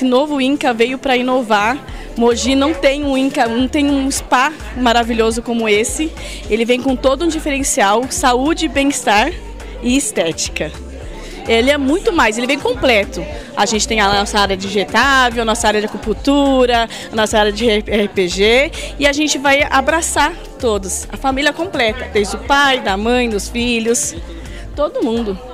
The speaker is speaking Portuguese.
Esse novo Inca veio para inovar. Mogi não tem um Inca, não tem um spa maravilhoso como esse. Ele vem com todo um diferencial, saúde, bem-estar e estética. Ele é muito mais, ele vem completo. A gente tem a nossa área digitável, a nossa área de acupuntura, a nossa área de RPG e a gente vai abraçar todos, a família completa, desde o pai, da mãe, dos filhos, todo mundo.